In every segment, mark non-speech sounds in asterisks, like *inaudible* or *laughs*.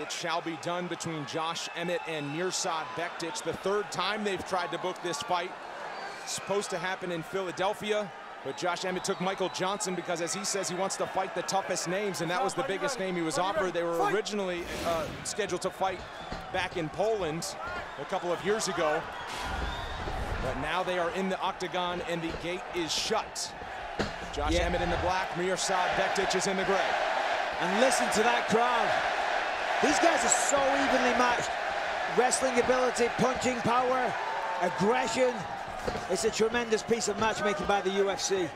It shall be done between Josh Emmett and Mirsad Bektic. The third time they've tried to book this fight. Supposed to happen in Philadelphia, but Josh Emmett took Michael Johnson because, as he says, he wants to fight the toughest names, and that was the biggest name he was offered. They were originally uh, scheduled to fight back in Poland a couple of years ago, but now they are in the octagon, and the gate is shut. Josh yeah. Emmett in the black, Mirsad Bektic is in the gray. And listen to that crowd. These guys are so evenly matched. Wrestling ability, punching power, aggression. It's a tremendous piece of matchmaking by the UFC.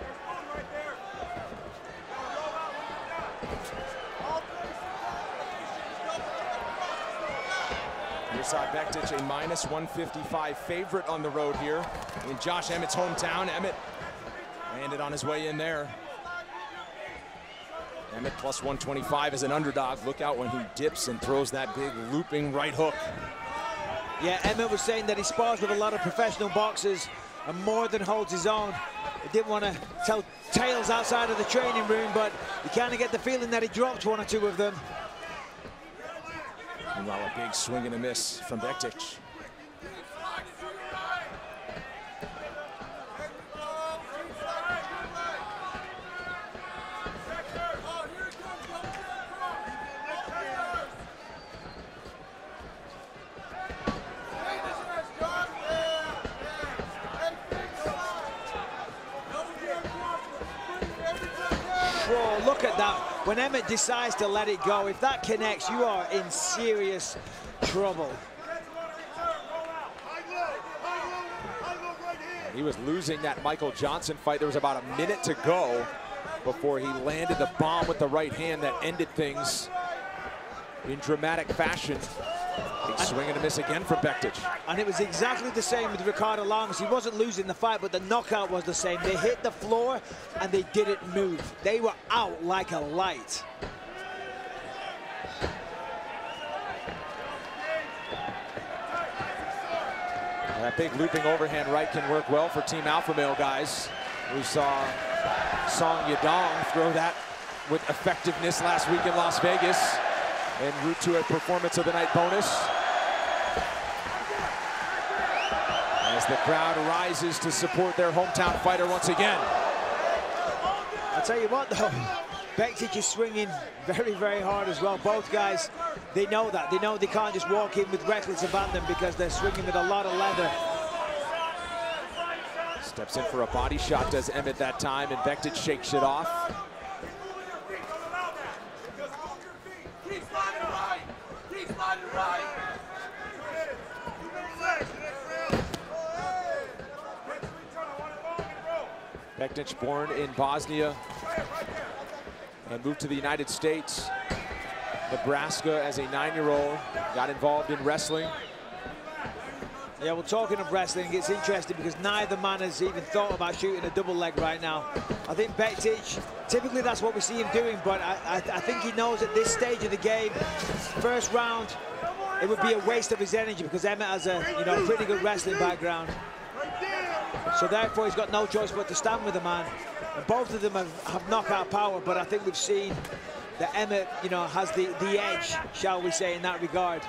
Mirsad Bektic, a minus 155 favorite on the road here in Josh Emmett's hometown. Emmett landed on his way in there. Emmett plus 125 as an underdog. Look out when he dips and throws that big looping right hook. Yeah, Emmett was saying that he spars with a lot of professional boxers and more than holds his own. He didn't want to tell tales outside of the training room, but you kind of get the feeling that he dropped one or two of them. Meanwhile, a big swing and a miss from Bektic. Look at that. When Emmett decides to let it go, if that connects, you are in serious trouble. He was losing that Michael Johnson fight. There was about a minute to go before he landed the bomb with the right hand that ended things in dramatic fashion. Big swing and a miss again from Bektic. And it was exactly the same with Ricardo Lamas. He wasn't losing the fight, but the knockout was the same. They hit the floor and they didn't move. They were out like a light. That big looping overhand right can work well for Team Alpha Male guys. We saw Song Yadong throw that with effectiveness last week in Las Vegas en route to a performance of the night bonus. As the crowd rises to support their hometown fighter once again. I'll tell you what though, *laughs* Bektic is swinging very, very hard as well. Both guys, they know that. They know they can't just walk in with reckless abandon because they're swinging with a lot of leather. Steps in for a body shot, does Emmett that time, and Bektic shakes it off. Bektic born in Bosnia and moved to the United States. Nebraska as a nine-year-old, got involved in wrestling. Yeah, well, talking of wrestling, it's interesting because neither man has even thought about shooting a double leg right now. I think Bektic, typically that's what we see him doing, but I, I, I think he knows at this stage of the game, first round, it would be a waste of his energy because Emmett has a you know pretty good wrestling background. So therefore, he's got no choice but to stand with the man. And both of them have, have knockout power, but I think we've seen that Emmett, you know, has the, the edge, shall we say, in that regard.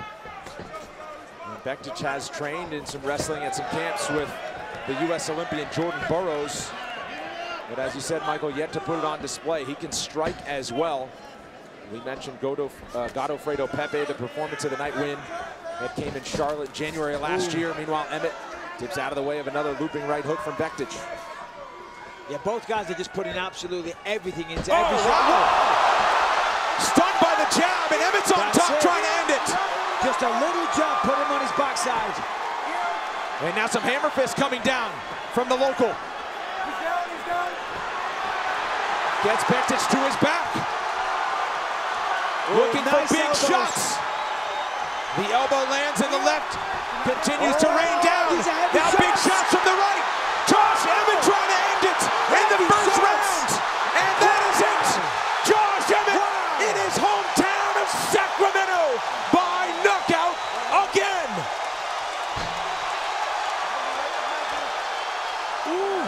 Bektic has trained in some wrestling at some camps with the U.S. Olympian Jordan Burroughs. But as you said, Michael, yet to put it on display. He can strike as well. We mentioned Godo, uh, Godofredo Pepey, the performance of the night win that came in Charlotte January last Ooh. year. Meanwhile, Emmett Dips out of the way of another looping right hook from Bektic. Yeah, both guys are just putting absolutely everything into oh, every shot. Wow. Stunned by the jab, and Emmett's on That's top it. trying to end it. Just a little jab put him on his backside. And now some hammer fists coming down from the local. He's down, he's down. Gets Bektic to his back. Ooh, Looking nice for big elbows. shots. The elbow lands in the left, continues to rain oh, down. Now big shots from the right. Josh Emmett trying to end it in the first round. And that is it. Josh Emmett in his hometown of Sacramento by knockout again. Ooh.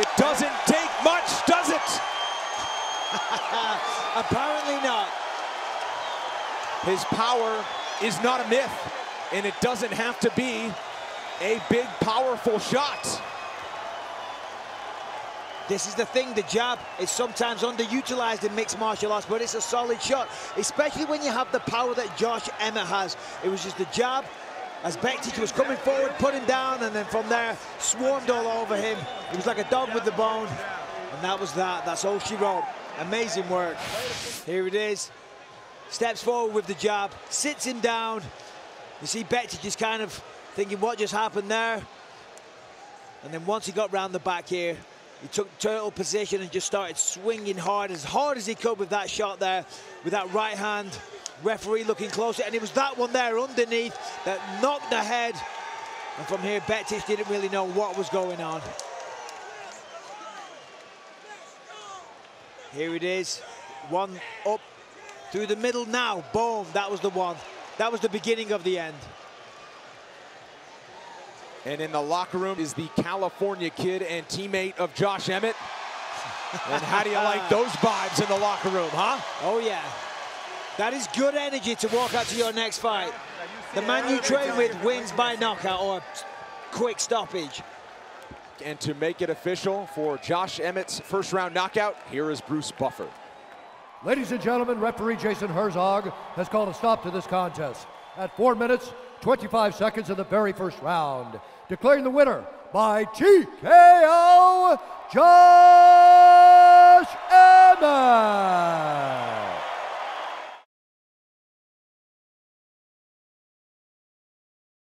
It doesn't take much, does it? *laughs* Apparently not. His power is not a myth, and it doesn't have to be a big, powerful shot. This is the thing, the jab is sometimes underutilized in mixed martial arts, but it's a solid shot, especially when you have the power that Josh Emmett has. It was just the jab, as Bektic was coming forward, put him down, and then from there, swarmed all over him. He was like a dog with the bone, and that was that. That's all she wrote. Amazing work. Here it is. Steps forward with the jab, sits him down. You see Bektic just kind of thinking what just happened there. And then once he got round the back here, he took turtle position and just started swinging hard, as hard as he could with that shot there, with that right hand. Referee looking closer, and it was that one there underneath that knocked the head. And from here, Bektic didn't really know what was going on. Here it is, one up through the middle now, boom, that was the one. That was the beginning of the end. And in the locker room is the California kid and teammate of Josh Emmett. *laughs* and how do you like those vibes in the locker room, huh? Oh, yeah. That is good energy to walk out to your next fight. The man you train with wins by knockout or quick stoppage. And to make it official for Josh Emmett's first round knockout, here is Bruce Buffer. Ladies and gentlemen, referee Jason Herzog has called a stop to this contest at 4 minutes, 25 seconds of the very first round, declaring the winner by TKO, Josh Emmett.